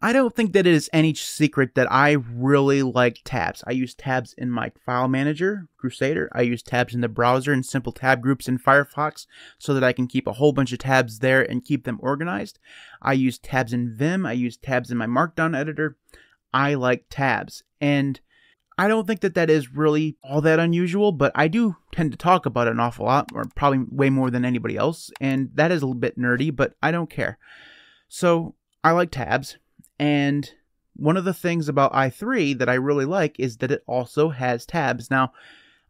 I don't think that it is any secret that I really like tabs. I use tabs in my file manager, Krusader. I use tabs in the browser and simple tab groups in Firefox so that I can keep a whole bunch of tabs there and keep them organized. I use tabs in Vim. I use tabs in my Markdown editor. I like tabs. And I don't think that that is really all that unusual, but I do tend to talk about it an awful lot, or probably way more than anybody else. And that is a little bit nerdy, but I don't care. So I like tabs. And one of the things about i3 that I really like is that it also has tabs. Now,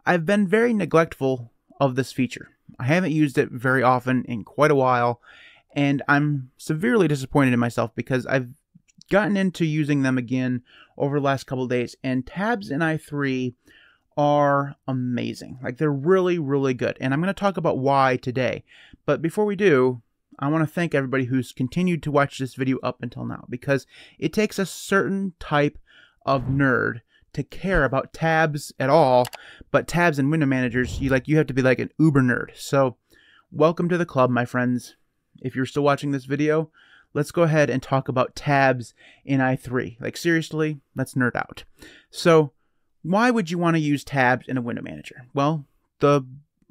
I've been very neglectful of this feature. I haven't used it very often in quite a while, and I'm severely disappointed in myself because I've gotten into using them again over the last couple days, and tabs in i3 are amazing. Like they're really, really good. And I'm going to talk about why today. But before we do, I want to thank everybody who's continued to watch this video up until now because it takes a certain type of nerd to care about tabs at all, but tabs and window managers, you like you have to be like an uber nerd. So, welcome to the club, my friends. If you're still watching this video, let's go ahead and talk about tabs in i3. Like seriously, let's nerd out. So, why would you want to use tabs in a window manager? Well, the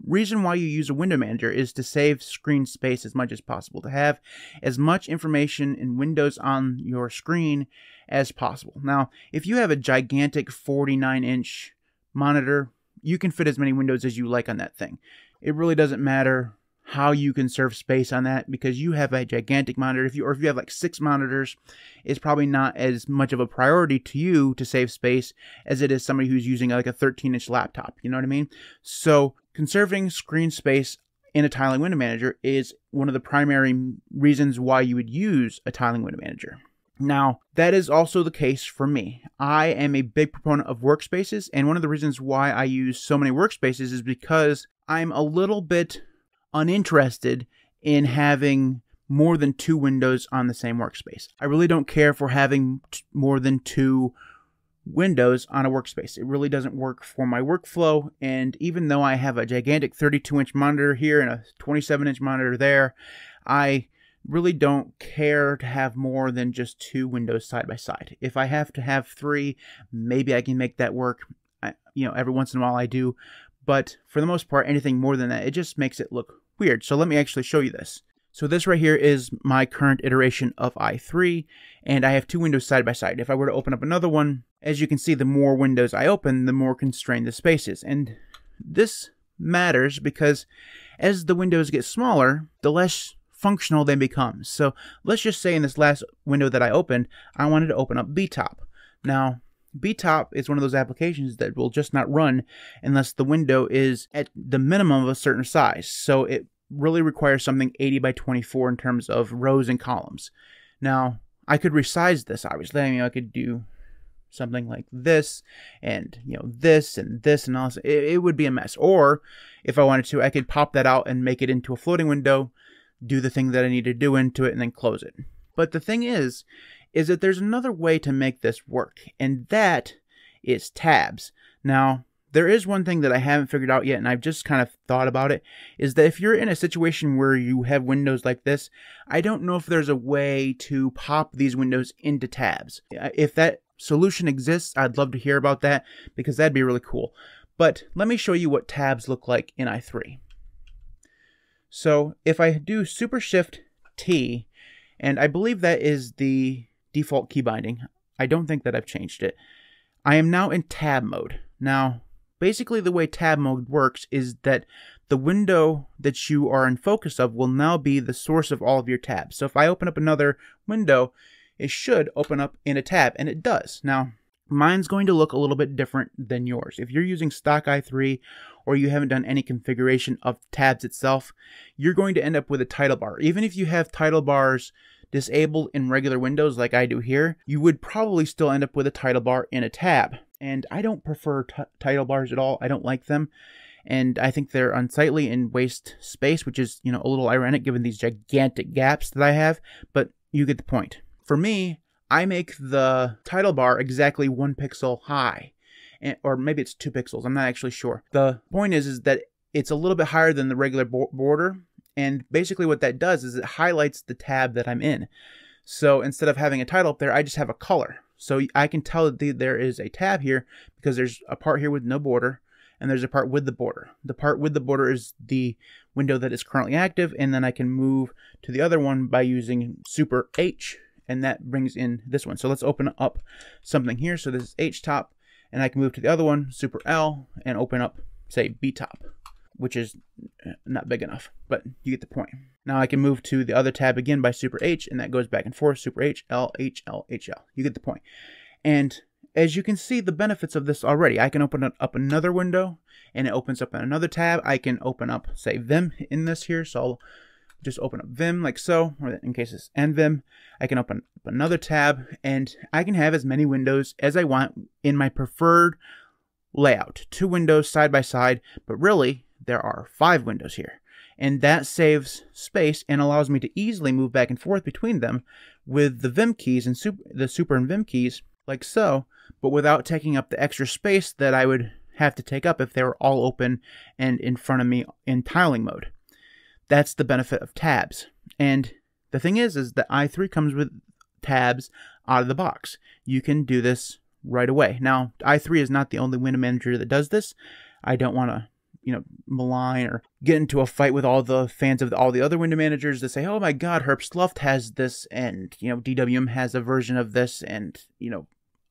reason why you use a window manager is to save screen space as much as possible, to have as much information in windows on your screen as possible. Now, if you have a gigantic 49 inch monitor, you can fit as many windows as you like on that thing. It really doesn't matter how you conserve space on that because you have a gigantic monitor if you or if you have like six monitors it's probably not as much of a priority to you to save space as it is somebody who's using like a 13 inch laptop you know what i mean so conserving screen space in a tiling window manager is one of the primary reasons why you would use a tiling window manager now, that is also the case for me. I am a big proponent of workspaces, and one of the reasons why I use so many workspaces is because I'm a little bit uninterested in having more than two windows on the same workspace. I really don't care for having t- more than two windows on a workspace. It really doesn't work for my workflow. And even though I have a gigantic 32 inch monitor here and a 27 inch monitor there, I really don't care to have more than just two windows side by side. If I have to have three, maybe I can make that work. I, you know, every once in a while I do. But for the most part, anything more than that, it just makes it look weird. So let me actually show you this. So this right here is my current iteration of i3, and I have two windows side by side. If I were to open up another one, as you can see, the more windows I open, the more constrained the space is. And this matters because as the windows get smaller, the less functional they become. So let's just say in this last window that I opened, I wanted to open up BTOP. Now, BTOP is one of those applications that will just not run unless the window is at the minimum of a certain size. So it really requires something 80 by 24 in terms of rows and columns. Now, I could resize this, obviously. I mean, I could do something like this and, you know, this and this and all this. It, it would be a mess. Or if I wanted to, I could pop that out and make it into a floating window, do the thing that I need to do into it, and then close it. But the thing is, is that there's another way to make this work, and that is tabs. Now, there is one thing that I haven't figured out yet, and I've just kind of thought about it, is that if you're in a situation where you have windows like this, I don't know if there's a way to pop these windows into tabs. If that solution exists, I'd love to hear about that, because that'd be really cool. But let me show you what tabs look like in i3. So if I do Super Shift T, and I believe that is the default key binding. I don't think that I've changed it. I am now in tab mode. Now, basically the way tab mode works is that the window that you are in focus of will now be the source of all of your tabs. So if I open up another window, it should open up in a tab, and it does. Now, mine's going to look a little bit different than yours. If you're using stock i3 or you haven't done any configuration of tabs itself, you're going to end up with a title bar. Even if you have title bars disabled in regular windows like I do here, you would probably still end up with a title bar in a tab. And I don't prefer title bars at all. I don't like them. And I think they're unsightly and waste space, which is, you know, a little ironic given these gigantic gaps that I have, but you get the point. For me, I make the title bar exactly one pixel high. or maybe it's two pixels. I'm not actually sure. The point is, is that it's a little bit higher than the regular border, and basically what that does is it highlights the tab that I'm in. So instead of having a title up there, I just have a color. So I can tell that there is a tab here because there's a part here with no border and there's a part with the border. The part with the border is the window that is currently active and then I can move to the other one by using super H and that brings in this one. So let's open up something here. So this is HTOP and I can move to the other one, super L and open up say BTOP which is uh, not big enough, but you get the point. Now I can move to the other tab again by Super H, and that goes back and forth, Super H, L, H, L, H, L. You get the point. And as you can see the benefits of this already, I can open up another window, and it opens up another tab. I can open up, say, Vim in this here, so I'll just open up Vim like so, or in case it's NVim. I can open up another tab, and I can have as many windows as I want in my preferred layout. Two windows side by side, but really, there are five windows here. And that saves space and allows me to easily move back and forth between them with the Vim keys and super, the Super and Vim keys, like so, but without taking up the extra space that I would have to take up if they were all open and in front of me in tiling mode. That's the benefit of tabs. And the thing is, is that i3 comes with tabs out of the box. You can do this right away. Now, i3 is not the only window manager that does this. I don't want to you know, malign or get into a fight with all the fans of all the other window managers that say, oh my god, Herbstluft has this, and, you know, DWM has a version of this, and, you know,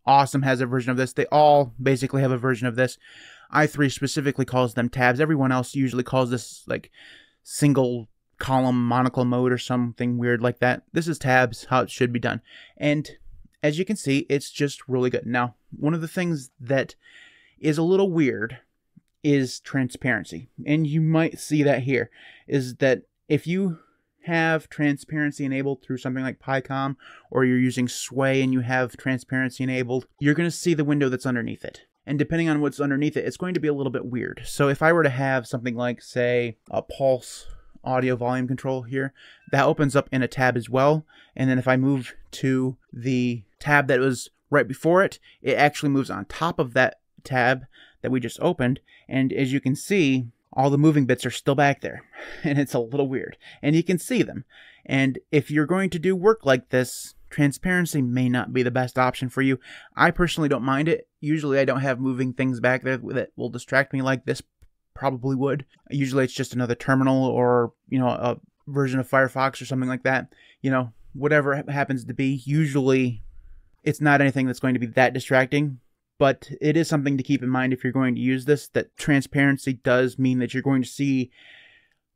Awesome has a version of this. They all basically have a version of this. i3 specifically calls them tabs. Everyone else usually calls this like single column monocle mode or something weird like that. This is tabs, how it should be done. And as you can see, it's just really good. Now, one of the things that is a little weird is transparency. And you might see that here is that if you have transparency enabled through something like Picom or you're using Sway and you have transparency enabled, you're going to see the window that's underneath it. And depending on what's underneath it, it's going to be a little bit weird. So if I were to have something like, say, a pulse audio volume control here, that opens up in a tab as well. And then if I move to the tab that was right before it, it actually moves on top of that tab that we just opened. And as you can see, all the moving bits are still back there. And it's a little weird. And you can see them. And if you're going to do work like this, transparency may not be the best option for you. I personally don't mind it. Usually I don't have moving things back there that will distract me like this probably would. Usually it's just another terminal or, you know, a version of Firefox or something like that. You know, whatever happens to be, usually it's not anything that's going to be that distracting but it is something to keep in mind if you're going to use this that transparency does mean that you're going to see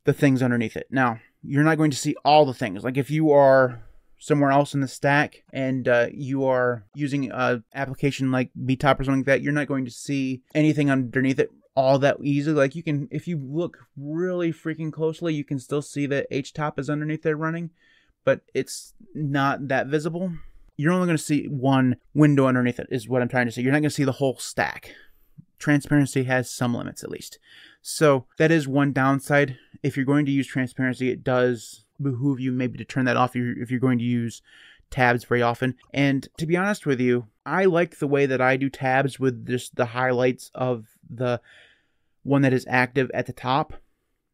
the things underneath it. Now, you're not going to see all the things. Like if you are somewhere else in the stack and uh, you are using an application like BTOP or something like that, you're not going to see anything underneath it all that easily. Like you can, if you look really freaking closely, you can still see that HTOP is underneath there running, but it's not that visible you're only going to see one window underneath it, is what I'm trying to say. You're not going to see the whole stack. Transparency has some limits, at least. So that is one downside. If you're going to use transparency, it does behoove you maybe to turn that off if you're going to use tabs very often. And to be honest with you, I like the way that I do tabs with just the highlights of the one that is active at the top.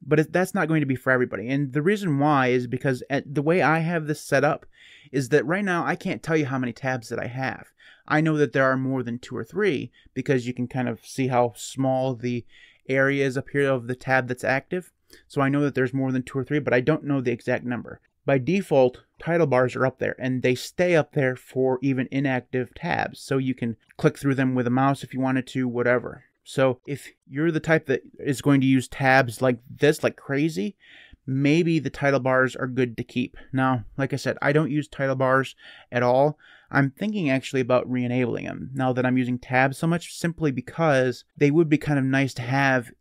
But it, that's not going to be for everybody. And the reason why is because at the way I have this set up, is that right now I can't tell you how many tabs that I have. I know that there are more than two or three because you can kind of see how small the area is up here of the tab that's active. So I know that there's more than two or three, but I don't know the exact number. By default, title bars are up there and they stay up there for even inactive tabs. So you can click through them with a mouse if you wanted to, whatever. So if you're the type that is going to use tabs like this, like crazy, maybe the title bars are good to keep. Now, like I said, I don't use title bars at all. I'm thinking actually about re-enabling them now that I'm using tabs so much simply because they would be kind of nice to have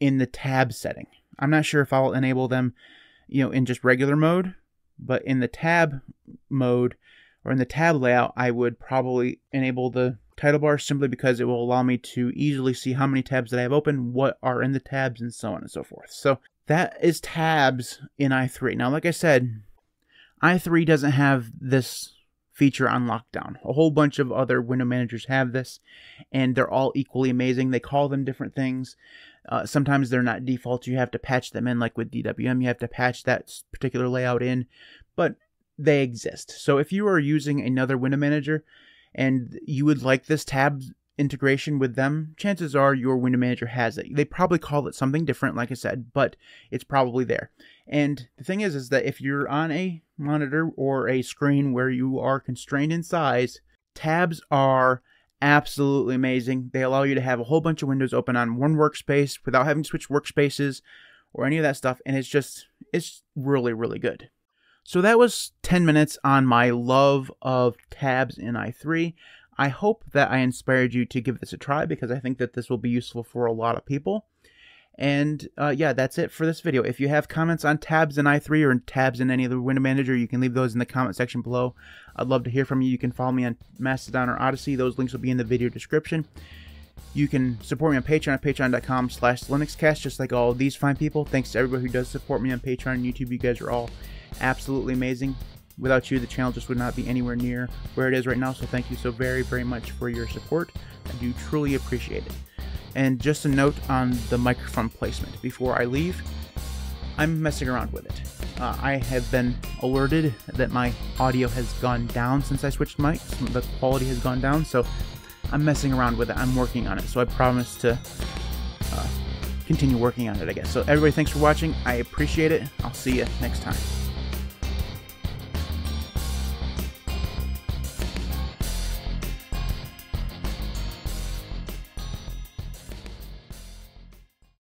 in the tab setting. I'm not sure if I'll enable them, you know, in just regular mode, but in the tab mode or in the tab layout, I would probably enable the title bar simply because it will allow me to easily see how many tabs that I have open, what are in the tabs, and so on and so forth. So that is tabs in i3. Now, like I said, i3 doesn't have this feature on lockdown. A whole bunch of other window managers have this, and they're all equally amazing. They call them different things. Uh, sometimes they're not default. You have to patch them in, like with DWM, you have to patch that particular layout in. But they exist. So if you are using another window manager and you would like this tab integration with them, chances are your window manager has it. They probably call it something different, like I said, but it's probably there. And the thing is, is that if you're on a monitor or a screen where you are constrained in size, tabs are absolutely amazing. They allow you to have a whole bunch of windows open on one workspace without having to switch workspaces or any of that stuff. And it's just, it's really, really good. So that was 10 minutes on my love of tabs in i3. I hope that I inspired you to give this a try because I think that this will be useful for a lot of people. And uh, yeah, that's it for this video. If you have comments on tabs in i3 or tabs in any other window manager, you can leave those in the comment section below. I'd love to hear from you. You can follow me on Mastodon or Odysee. Those links will be in the video description. You can support me on Patreon at patreon.com slash linuxcast, just like all these fine people. Thanks to everybody who does support me on Patreon and YouTube. You guys are all absolutely amazing. Without you, the channel just would not be anywhere near where it is right now. So thank you so very, very much for your support. I do truly appreciate it. And just a note on the microphone placement before I leave, I'm messing around with it. Uh, I have been alerted that my audio has gone down since I switched mics. The quality has gone down, so I'm messing around with it. I'm working on it, so I promise to uh, continue working on it, I guess. So everybody, thanks for watching. I appreciate it. I'll see you next time.